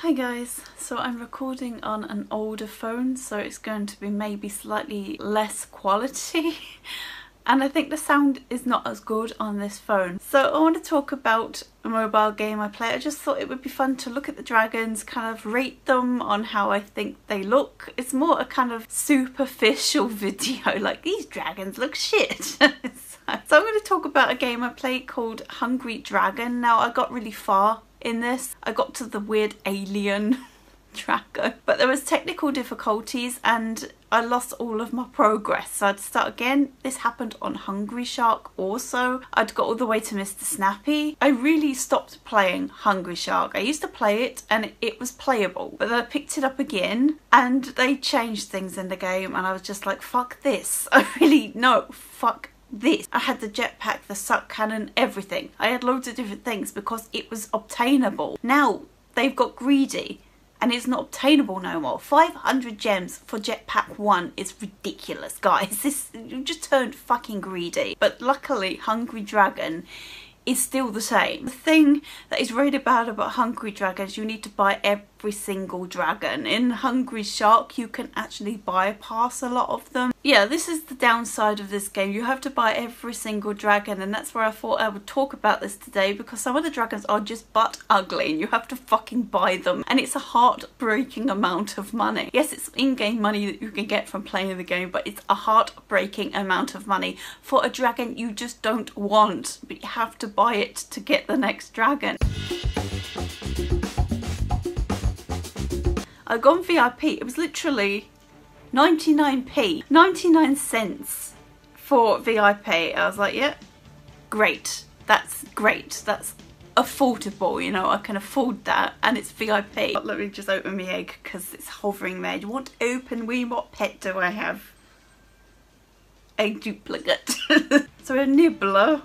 Hi guys, so I'm recording on an older phone so it's going to be maybe slightly less quality and I think the sound is not as good on this phone. So I want to talk about a mobile game I play. I just thought it would be fun to look at the dragons, kind of rate them on how I think they look. It's more a kind of superficial video, like these dragons look shit. so I'm going to talk about a game I played called Hungry Dragon. Now I got really far in this. I got to the weird alien tracker. But there was technical difficulties and I lost all of my progress. So I'd start again. This happened on Hungry Shark also. I'd got all the way to Mr Snappy. I really stopped playing Hungry Shark. I used to play it and it was playable but then I picked it up again and they changed things in the game and I was just like fuck this. I really no fuck this. I had the jetpack, the suck cannon, everything. I had loads of different things because it was obtainable. Now they've got greedy and it's not obtainable no more. 500 gems for jetpack 1 is ridiculous, guys. This you just turned fucking greedy. But luckily, Hungry Dragon is still the same. The thing that is really bad about Hungry Dragons, you need to buy every single dragon. In Hungry Shark, you can actually bypass a lot of them. Yeah, this is the downside of this game. You have to buy every single dragon and that's where I thought I would talk about this today because some of the dragons are just butt ugly and you have to fucking buy them and it's a heartbreaking amount of money. Yes, it's in-game money that you can get from playing the game but it's a heartbreaking amount of money for a dragon you just don't want but you have to buy it to get the next dragon. I gone VIP. It was literally 99p, 99 cents for VIP. I was like, yeah, great. That's great. That's affordable, you know, I can afford that and it's VIP. But let me just open my egg because it's hovering there. Do you want open me? What pet do I have? A duplicate. so a nibbler,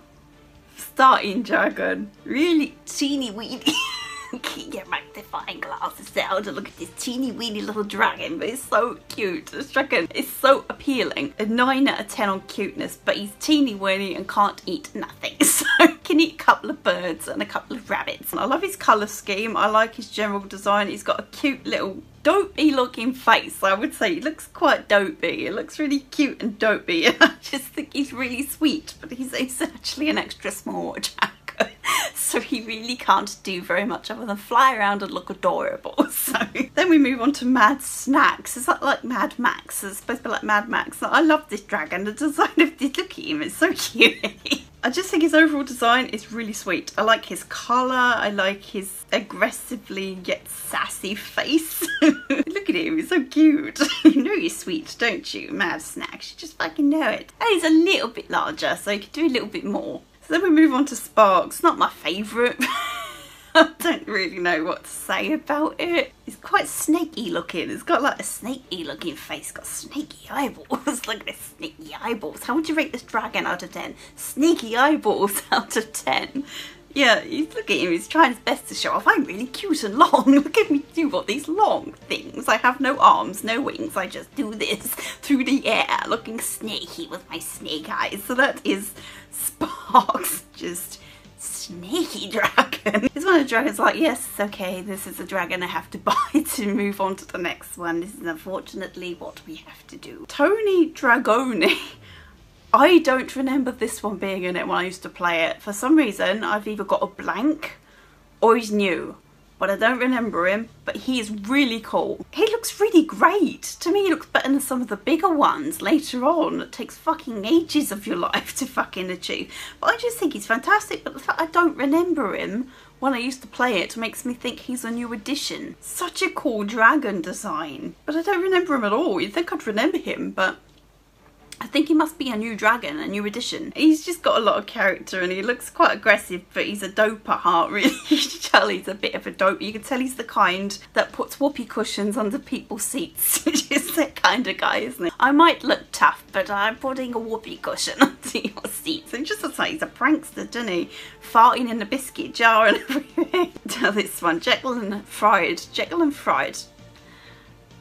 starting dragon, really teeny weeny. Your magnifying glasses out to look at this teeny weeny little dragon, but it's so cute. This dragon is so appealing. A 9 out of 10 on cuteness, but he's teeny weeny and can't eat nothing. So can eat a couple of birds and a couple of rabbits. I love his colour scheme. I like his general design. He's got a cute little dopey looking face I would say he looks quite dopey it looks really cute and dopey and I just think he's really sweet but he's, he's actually an extra small so he really can't do very much other than fly around and look adorable. So then we move on to Mad Snax. Is that like Mad Max? It's supposed to be like Mad Max. I love this dragon. The design of this, look at him, it's so cute. I just think his overall design is really sweet. I like his colour, I like his aggressively yet sassy face. Look at him, he's so cute. you know he's sweet, don't you? Mad Snax, you just fucking know it. And he's a little bit larger, so he could do a little bit more. So then we move on to Sparks. Not my favourite. I don't really know what to say about it. It's quite snaky looking. It's got like a snaky looking face. It's got snaky eyeballs. Look at this snaky eyeballs. How would you rate this dragon out of 10? Sneaky eyeballs out of 10. Yeah, he's look at him, he's trying his best to show off. I'm really cute and long. Look at me do all these long things. I have no arms, no wings. I just do this through the air, looking snaky with my snake eyes. So that is Sparks, just snaky dragon. It's one of the dragons like, yes, okay, this is a dragon I have to buy to move on to the next one. This is unfortunately what we have to do. Tony Dragoni. I don't remember this one being in it when I used to play it. For some reason, I've either got a blank or he's new. But I don't remember him, but he is really cool. He looks really great. To me, he looks better than some of the bigger ones later on. It takes fucking ages of your life to fucking achieve. But I just think he's fantastic. But the fact I don't remember him when I used to play it makes me think he's a new addition. Such a cool dragon design. But I don't remember him at all. You'd think I'd remember him, but I think he must be a new dragon, a new addition. He's just got a lot of character and he looks quite aggressive, but he's a dope at heart, really. you can tell he's a bit of a dope. You can tell he's the kind that puts whoopee cushions under people's seats, which is that kind of guy, isn't it? I might look tough, but I'm putting a whoopee cushion under your seats. And just looks like he's a prankster, doesn't he? Farting in a biscuit jar and everything. Tell this one, Jekyll and Fried. Jekyll and Fried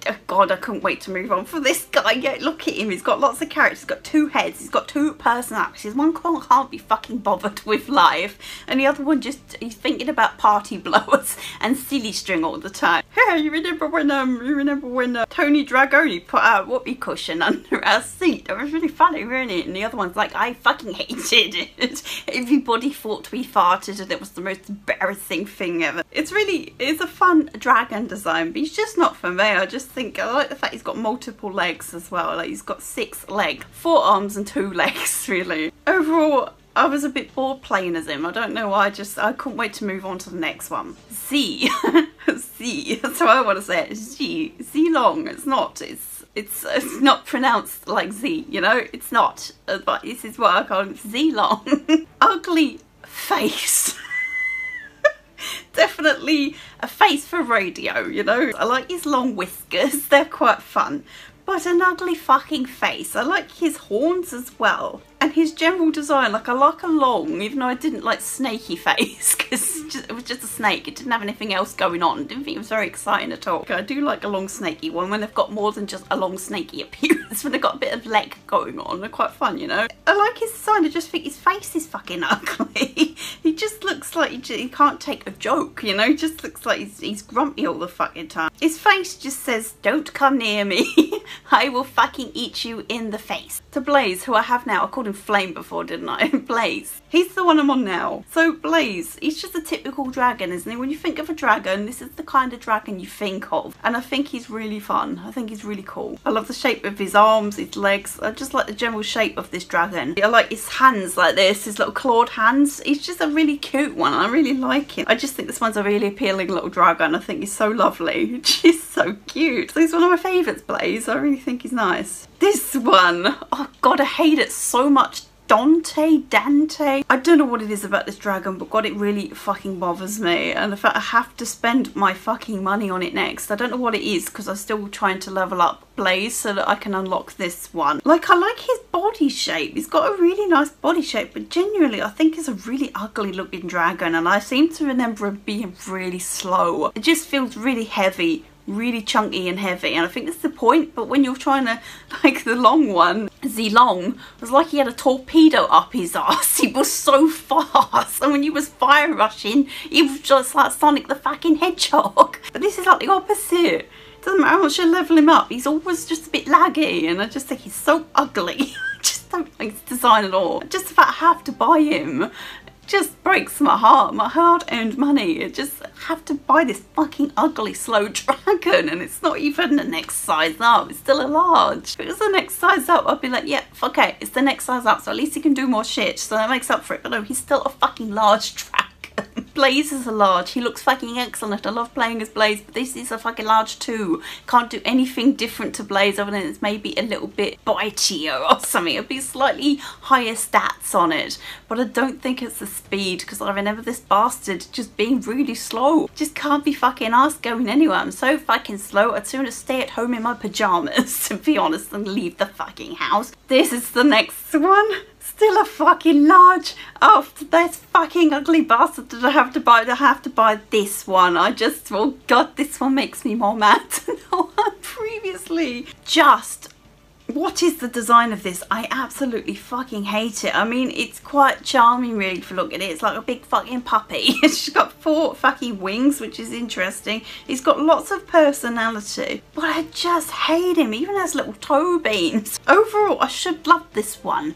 oh god, I couldn't wait to move on for this guy. Yeah, look at him. He's got lots of characters. He's got two heads. He's got two personalities. One can't be fucking bothered with life, and the other one just he's thinking about party blowers and silly string all the time. Hey, you remember when um you remember when uh, Tony Dragoni put a whoopee cushion under our seat? That was really funny, wasn't it? And the other one's like, I fucking hated it. Everybody thought we farted, and it was the most embarrassing thing ever. It's really it's a fun dragon design, but he's just not for me. I just think I like the fact he's got multiple legs as well. Like he's got six legs, four arms and two legs really. Overall, I was a bit bored playing as him. I don't know why. I just I couldn't wait to move on to the next one. Z, Z. That's what I want to say. It. Z, Z long. It's not. It's it's it's not pronounced like Z. You know, it's not. But this is what I call. Z long. Ugly face. Definitely a face for radio, you know? I like his long whiskers, they're quite fun. But an ugly fucking face. I like his horns as well and his general design, like I like a long, even though I didn't like snaky face, because it was just a snake. It didn't have anything else going on. Didn't think it was very exciting at all. I do like a long snaky one when they've got more than just a long snaky appearance, when they've got a bit of leg going on. They're quite fun, you know? I like his design, I just think his face is fucking ugly. he just looks like he, just, he, can't take a joke, you know? He just looks like he's, he's grumpy all the fucking time. His face just says, don't come near me. I will fucking eat you in the face. To Blaze, who I have now, I called him Flame before, didn't I? Blaze. He's the one I'm on now. So Blaze, he's just a typical dragon, isn't he? When you think of a dragon, this is the kind of dragon you think of. And I think he's really fun. I think he's really cool. I love the shape of his arms, his legs. I just like the general shape of this dragon. I like his hands like this, his little clawed hands. He's just a really cute one. I really like him. I just think this one's a really appealing little dragon. I think he's so lovely. She's so cute. So he's one of my favourites, Blaze. I really think he's nice. This one, oh god, I hate it so much. Dante, Dante. I don't know what it is about this dragon, but God, it really fucking bothers me. And the fact I have to spend my fucking money on it next. I don't know what it is because I'm still trying to level up Blaze so that I can unlock this one. Like, I like his body shape. He's got a really nice body shape, but genuinely, I think he's a really ugly looking dragon. And I seem to remember him being really slow. It just feels really heavy really chunky and heavy and I think that's the point but when you're trying to like the long one Z Long it was like he had a torpedo up his ass. He was so fast and when he was fire rushing he was just like Sonic the fucking Hedgehog. But this is like the opposite. It doesn't matter how much you level him up he's always just a bit laggy and I just think he's so ugly. Just don't like his design at all. Just the I have to buy him just breaks my heart, my hard-earned money. I just have to buy this fucking ugly slow dragon and it's not even the next size up. It's still a large. If it was the next size up, I'd be like, yeah, okay, it's the next size up, so at least he can do more shit, so that makes up for it. But no, he's still a fucking large dragon. Blaze is a large. He looks fucking excellent. I love playing as Blaze, but this is a fucking large too. Can't do anything different to Blaze other than it's maybe a little bit bitier or something. It'd be slightly higher stats on it, but I don't think it's the speed because I remember this bastard just being really slow. Just can't be fucking asked going anywhere. I'm so fucking slow. I'd sooner stay at home in my pajamas, to be honest, than leave the fucking house. This is the next one still a fucking large oh, after this fucking ugly bastard that I have to buy. I have to buy this one. I just, oh god, this one makes me more mad than the one previously. Just what is the design of this? I absolutely fucking hate it. I mean, it's quite charming really you look at it. It's like a big fucking puppy. She's got four fucking wings, which is interesting. He's got lots of personality, but I just hate him. Even has little toe beans. Overall, I should love this one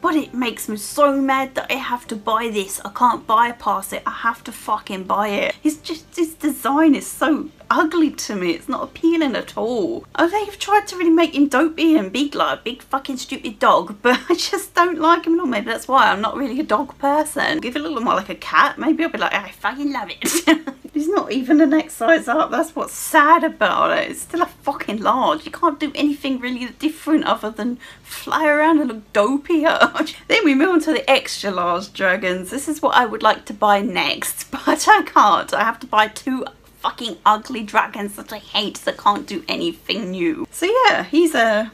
but it makes me so mad that I have to buy this. I can't bypass it. I have to fucking buy it. It's just, his design is so ugly to me. It's not appealing at all. Oh, they've tried to really make him dopey and big like a big fucking stupid dog, but I just don't like him at all. Maybe that's why I'm not really a dog person. Give it a little more like a cat. Maybe I'll be like, I fucking love it. He's not even the next size up. That's what's sad about it. It's still a fucking large. You can't do anything really different other than fly around and look dopey. then we move on to the extra large dragons. This is what I would like to buy next, but I can't. I have to buy two fucking ugly dragons that I hate that can't do anything new. So yeah, he's a...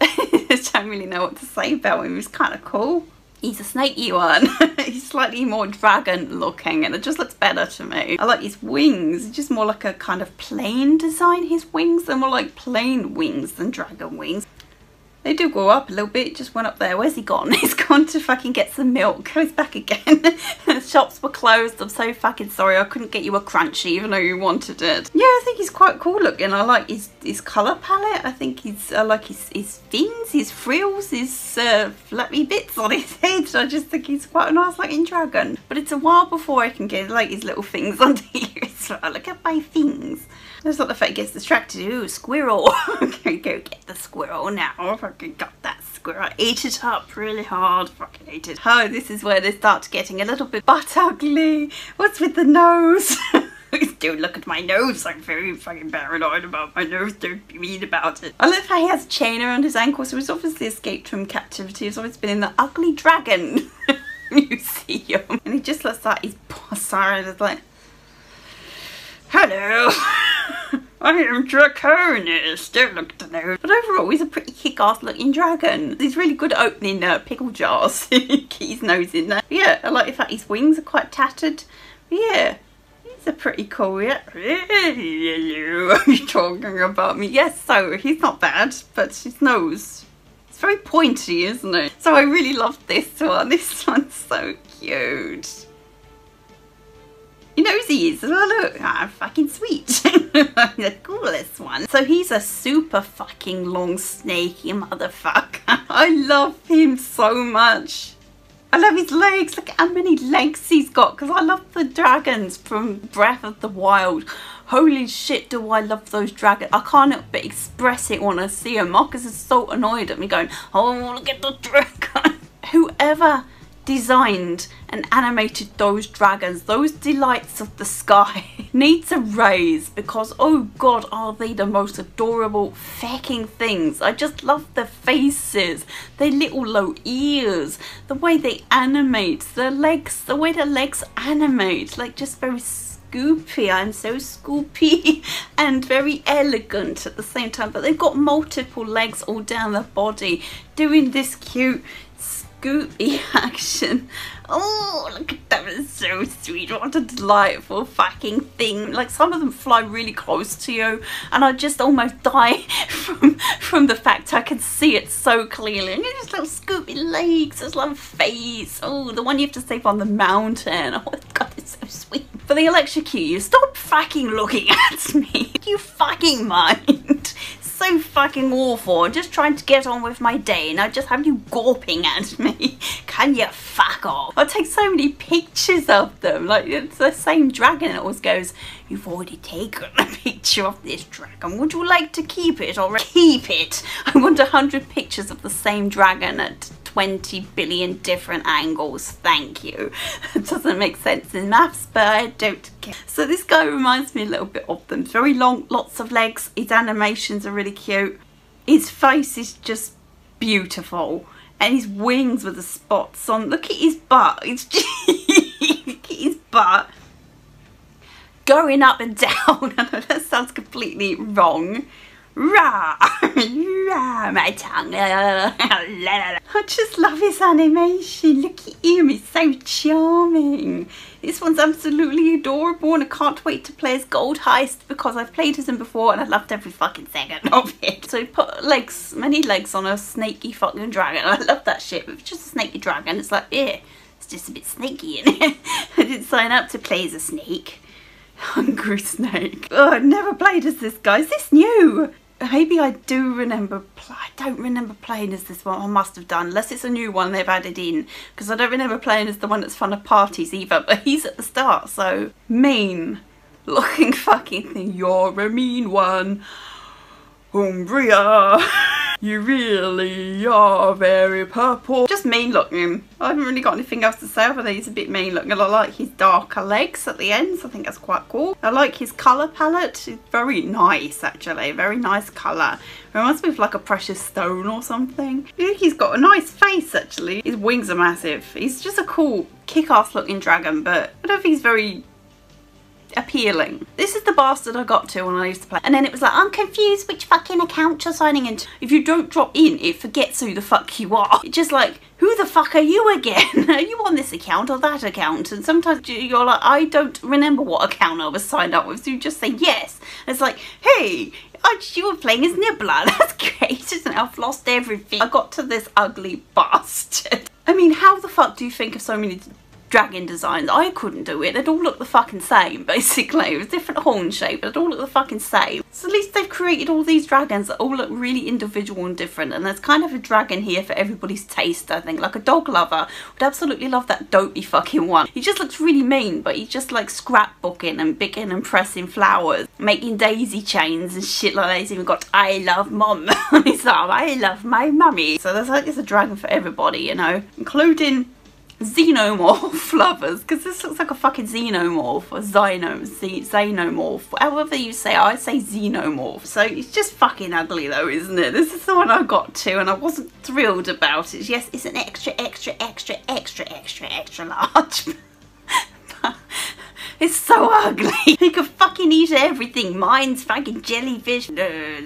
I don't really know what to say about him. He's kind of cool. He's a snaky one. He's slightly more dragon looking and it just looks better to me. I like his wings. It's just more like a kind of plain design, his wings. They're more like plain wings than dragon wings. They do go up a little bit, just went up there. Where's he gone? He's gone to fucking get some milk. He's back again. the shops were closed. I'm so fucking sorry. I couldn't get you a crunchy even though you wanted it. Yeah, I think he's quite cool looking. I like his, his colour palette. I think he's, I like his, his fins, his frills, his uh, flappy bits on his head. I just think he's quite a nice looking dragon. But it's a while before I can get like his little things under here as well. Look at my things. That's not the fact he gets distracted. Ooh, squirrel. okay, go get the squirrel now. Fucking got that squirrel. Ate it up really hard. Fucking ate it. Oh, this is where they start getting a little bit butt ugly. What's with the nose? Don't look at my nose. I'm very fucking paranoid about my nose. Don't be mean about it. I love how he has a chain around his ankle, so he's obviously escaped from captivity. He's always been in the ugly dragon museum. And he just looks like he's sorry, it's like, hello. I am Draconis. Don't look at the nose. But overall, he's a pretty kick-ass looking dragon. He's really good at opening uh, pickle jars. His nose in there. Yeah, I like the fact his wings are quite tattered. But yeah, he's a pretty cool. Yeah. Are you talking about me? Yes, so he's not bad, but his nose it's very pointy, isn't it? So I really love this one. This one's so cute. You know he is well, look. Ah, fucking sweet. the coolest one. So he's a super fucking long snaky motherfucker. I love him so much. I love his legs. Look at how many legs he's got. Because I love the dragons from Breath of the Wild. Holy shit, do I love those dragons. I can't help but express it when I see them. Marcus is so annoyed at me going, oh, look at the dragon. Whoever designed and animated those dragons, those delights of the sky, needs a raise because oh god are they the most adorable fucking things. I just love their faces, their little low ears, the way they animate, their legs, the way their legs animate, like just very scoopy. I'm so scoopy and very elegant at the same time. But they've got multiple legs all down their body doing this cute Goopy action. Oh, look at that, it's so sweet. What a delightful fucking thing. Like some of them fly really close to you and I just almost die from from the fact I can see it so clearly. And it's little scoopy legs, his little face. Oh, the one you have to save on the mountain. Oh god, it's so sweet. For the electrocute you, stop fucking looking at me. you fucking mind? So fucking awful. I'm just trying to get on with my day and I just have you gawping at me. Can you fuck off? I take so many pictures of them. Like it's the same dragon that always goes, you've already taken a picture of this dragon. Would you like to keep it or keep it? I want a hundred pictures of the same dragon at 20 billion different angles. Thank you. It doesn't make sense in maths, but I don't care. So this guy reminds me a little bit of them. Very long, lots of legs. His animations are really cute. His face is just beautiful. And his wings with the spots on. Look at his butt. It's look at his butt going up and down. That sounds completely wrong. Rah! Rah! My tongue. I just love his animation. Look at him. He's so charming. This one's absolutely adorable and I can't wait to play as Gold Heist because I've played as him before and I loved every fucking second of it. So he put legs, many legs on a snaky fucking dragon. I love that shit. But it's just a snaky dragon. It's like, yeah, it's just a bit snaky in it. I didn't sign up to play as a snake. Hungry snake. Oh, I've never played as this guy. Is this new? Maybe I do remember, I don't remember playing as this one, I must have done, unless it's a new one they've added in, because I don't remember playing as the one that's fun of parties either, but he's at the start, so mean looking fucking thing, you're a mean one, Umbria. You really are very purple. Just mean looking. I haven't really got anything else to say other than he's a bit mean looking. I like his darker legs at the ends. I think that's quite cool. I like his colour palette. It's very nice actually. Very nice colour. Reminds me of like a precious stone or something. I think he's got a nice face actually. His wings are massive. He's just a cool kick-ass looking dragon but I don't think he's very appealing. This is the bastard I got to when I used to play. And then it was like, I'm confused which fucking account you're signing into. If you don't drop in, it forgets who the fuck you are. It's just like, who the fuck are you again? are you on this account or that account? And sometimes you're like, I don't remember what account I was signed up with. So you just say yes. And it's like, hey, you were playing as Nibbler. That's great, isn't it? I've lost everything. I got to this ugly bastard. I mean, how the fuck do you think of so many dragon designs. I couldn't do it. They'd all look the fucking same, basically. It was different horn shape, but they'd all look the fucking same. So at least they've created all these dragons that all look really individual and different. And there's kind of a dragon here for everybody's taste, I think. Like a dog lover would absolutely love that dopey fucking one. He just looks really mean, but he's just like scrapbooking and picking and pressing flowers, making daisy chains and shit like that. He's even got I love mom. he's like, I love my mummy. So there's like, there's a dragon for everybody, you know, including xenomorph lovers because this looks like a fucking xenomorph or xeno, xenomorph. However you say I say xenomorph. So it's just fucking ugly though isn't it? This is the one I got to and I wasn't thrilled about it. Yes it's an extra extra extra extra extra extra large It's so ugly. he could fucking eat everything. Mine's fucking jellyfish, uh,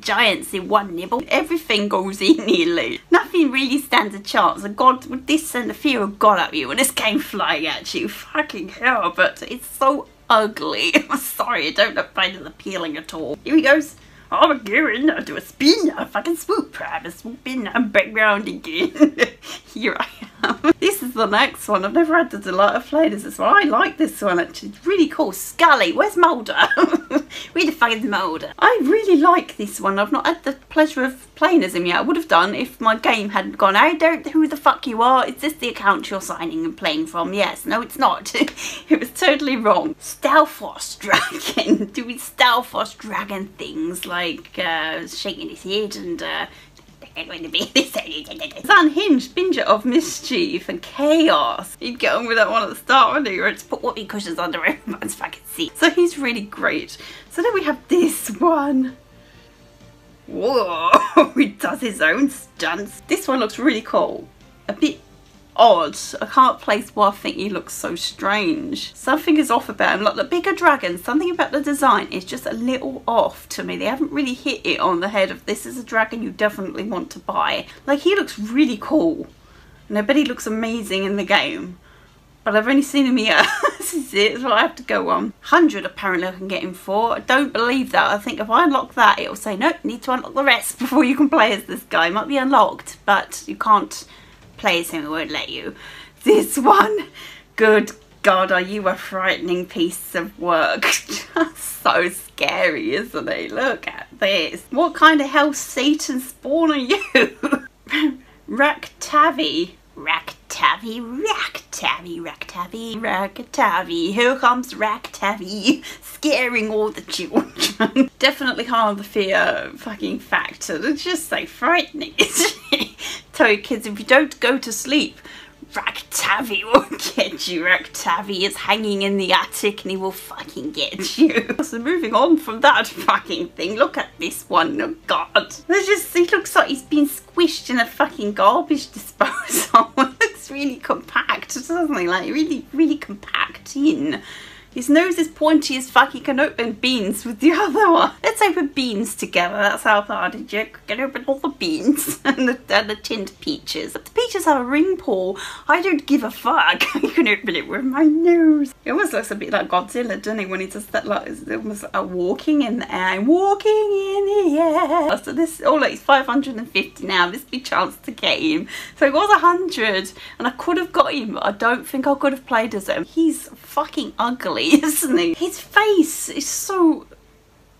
giants in one nibble. Everything goes in nearly. Nothing really stands a chance. And God would this send the fear of God at you when this came flying at you. Fucking hell, but it's so ugly. I'm sorry, I don't find it appealing at all. Here he goes. I'm going to do a spin, a fucking swoop, I'm a swooping, I'm back round again. Here I am. This is the next one. I've never had the delight of playing this one. I like this one actually. It's really cool. Scully, where's Mulder? Where the fuck is Mulder? I really like this one. I've not had the pleasure of playing as him yet. I would have done if my game hadn't gone, I don't who the fuck you are. Is this the account you're signing and playing from? Yes. No, it's not. it was totally wrong. Stalfos Dragon. Doing Stalfos Dragon things like uh, shaking his head and uh, going to be this It's unhinged binger of mischief and chaos. He'd get on with that one at the start, wouldn't he? Or just put whoopee cushions under everyone's fucking seat. So he's really great. So then we have this one. Whoa, he does his own stunts. This one looks really cool. A bit odd. I can't place why I think he looks so strange. Something is off about him. Like the bigger dragon, something about the design is just a little off to me. They haven't really hit it on the head of this is a dragon you definitely want to buy. Like he looks really cool. Bet he looks amazing in the game. But I've only seen him here. this is it. That's what I have to go on. 100 apparently I can get him for. I don't believe that. I think if I unlock that, it'll say, nope, need to unlock the rest before you can play as this guy. It might be unlocked, but you can't plays him, it won't let you. This one, good God, are you a frightening piece of work? so scary, isn't it? Look at this. What kind of hell Satan spawn are you? Raktavi. Raktavi, Raktavi, Raktavi, Raktavi. Here comes Raktavi, scaring all the children. Definitely harm the fear fucking factor. It's just so frightening, your kids if you don't go to sleep, Raktavi will get you. Raktavi is hanging in the attic and he will fucking get you. so moving on from that fucking thing, look at this one. Oh god. There's just, he looks like he's been squished in a fucking garbage disposal. it looks really compact, doesn't? Like really, really compact in. His nose is pointy as fuck. He can open beans with the other one. Let's open beans together. That's how hard it you can open all the beans and the, and the tinned peaches. But the peaches have a ring paw. I don't give a fuck. you can open it with my nose. It almost looks a bit like Godzilla, doesn't it? When he does that, like, it's almost like walking in the air. Walking in the air. So this, oh look, it's 550 now. This be chance to get him. So it was 100 and I could have got him, but I don't think I could have played as him. He's fucking ugly isn't he? His face is so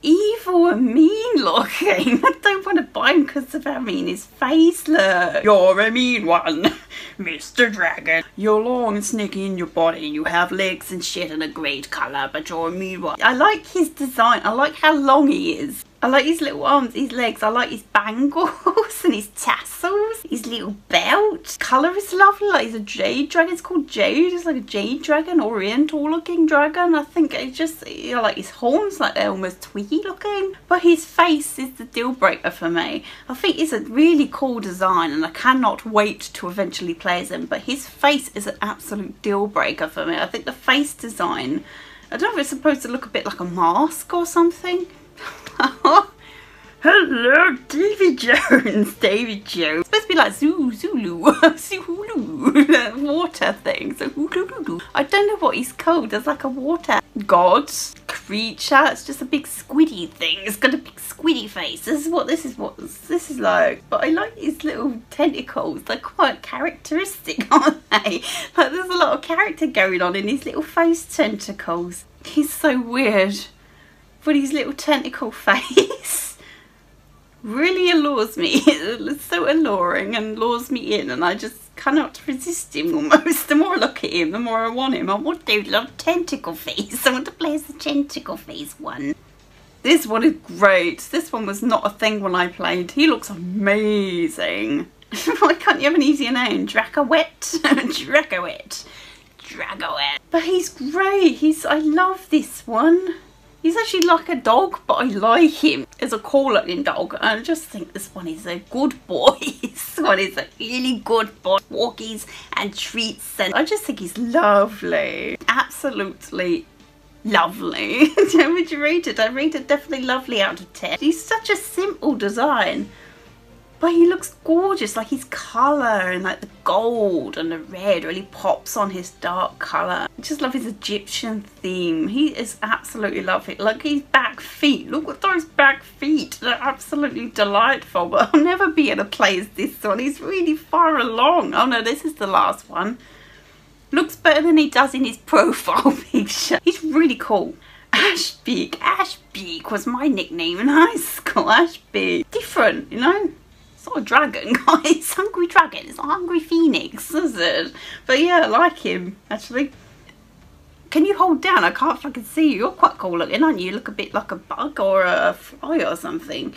evil and mean looking. I don't want to buy him because of how mean his face looks. You're a mean one, Mr. Dragon. You're long and sneaky in your body. You have legs and shit and a great colour, but you're a mean one. I like his design. I like how long he is. I like his little arms, his legs. I like his bangles and his tassels, his little belt. Colour is lovely. Like he's a jade dragon. It's called jade. It's like a jade dragon, oriental looking dragon. I think it's just, you know, like his horns, like they're almost twiggy looking. But his face is the deal breaker for me. I think it's a really cool design and I cannot wait to eventually play as him. But his face is an absolute deal breaker for me. I think the face design I don't know if it's supposed to look a bit like a mask or something. Hello, Davy Jones. Davy Jones. It's supposed to be like Zulu, Zulu, Zulu, water thing. So I don't know what he's called. There's like a water god creature. It's just a big squiddy thing. It's got a big squiddy face. This is what this is what this is like. But I like his little tentacles. They're quite characteristic, aren't they? Like there's a lot of character going on in his little face tentacles. He's so weird. But his little tentacle face really allures me. It's so alluring and lures me in and I just cannot resist him almost. The more I look at him, the more I want him. I want to love tentacle face. I want to play as the tentacle face one. This one is great. This one was not a thing when I played. He looks amazing. Why can't you have an easier name? Dracowet? Dracowet. Dragowet. But he's great. He's I love this one. He's actually like a dog, but I like him as a cool looking dog. I just think this one is a good boy. this one is a really good boy. Walkies and treats and I just think he's lovely. Absolutely lovely. How would you rate it? I rate it definitely lovely out of 10. He's such a simple design. But he looks gorgeous, like his colour and like the gold and the red really pops on his dark colour. I just love his Egyptian theme. He is absolutely lovely. Like his back feet, look at those back feet. They're absolutely delightful. But I'll never be able to play as this one. He's really far along. Oh no, this is the last one. Looks better than he does in his profile picture. He's really cool. Ashbeak. Ashbeak was my nickname in high school. Ashbeak. Different, you know? It's not a dragon, guys. Hungry dragon. It's not Hungry Phoenix, is it? But yeah, I like him, actually. Can you hold down? I can't fucking see you. You're quite cool looking, aren't you? You look a bit like a bug or a fly or something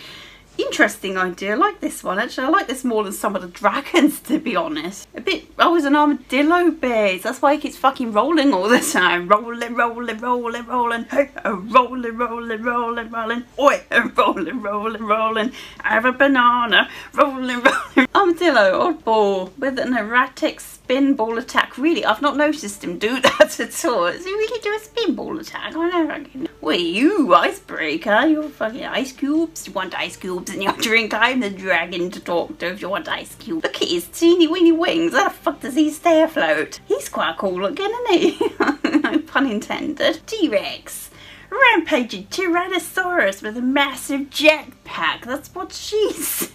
interesting idea. I like this one actually. I like this more than some of the dragons to be honest. A bit, oh it's an armadillo base. That's why he keeps fucking rolling all the time. Rolling, rolling, rolling, rolling. Hey, oh, rolling, rolling, rolling, rolling. Oi, rolling, rolling, rolling. I have a banana. Rolling, rolling. Armadillo, oddball with an erratic spin ball attack. Really, I've not noticed him do that at all. Does he really do a spin ball attack? I don't reckon. Wait, you icebreaker? You're fucking ice cubes? You want ice cubes in your drink? I'm the dragon to talk to if you want ice Cube. Look at his teeny weeny wings. How the fuck does he stay afloat? He's quite cool looking, isn't he? no pun intended. T-Rex. Rampaging Tyrannosaurus with a massive jetpack. That's what she said.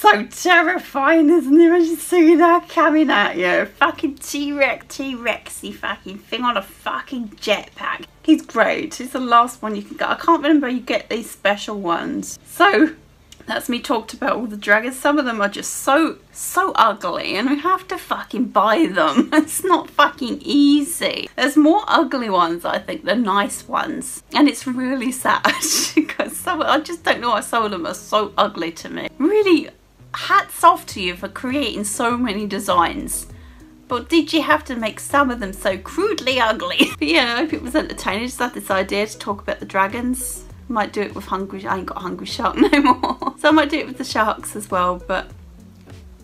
So terrifying, isn't it? Imagine seeing that coming at you. Fucking T-Rex, T-Rexy fucking thing on a fucking jetpack. He's great. He's the last one you can get. I can't remember you get these special ones. So, that's me talked about all the dragons. Some of them are just so, so ugly and we have to fucking buy them. It's not fucking easy. There's more ugly ones, I think, than nice ones. And it's really sad because some, I just don't know why some of them are so ugly to me. Really, hats off to you for creating so many designs. But did you have to make some of them so crudely ugly? but yeah, I hope it was entertaining. I just had this idea to talk about the dragons might do it with Hungry, I ain't got Hungry Shark no more. So I might do it with the sharks as well, but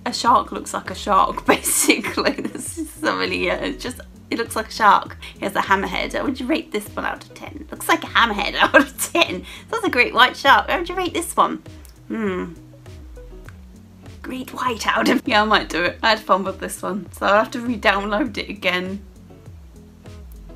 a shark looks like a shark basically. This is really, uh, it's just, it looks like a shark. He has a hammerhead. How would you rate this one out of 10? Looks like a hammerhead out of 10. That's a great white shark. How would you rate this one? Hmm. Great white out of, yeah I might do it. I had fun with this one. So I'll have to re-download it again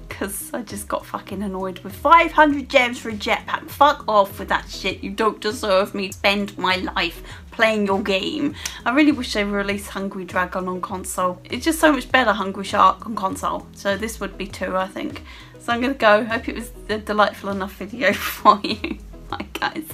because I just got fucking annoyed with 500 gems for a jetpack. Fuck off with that shit. You don't deserve me to spend my life playing your game. I really wish they released Hungry Dragon on console. It's just so much better Hungry Shark on console. So this would be two, I think. So I'm to go. Hope it was a delightful enough video for you. Bye, guys.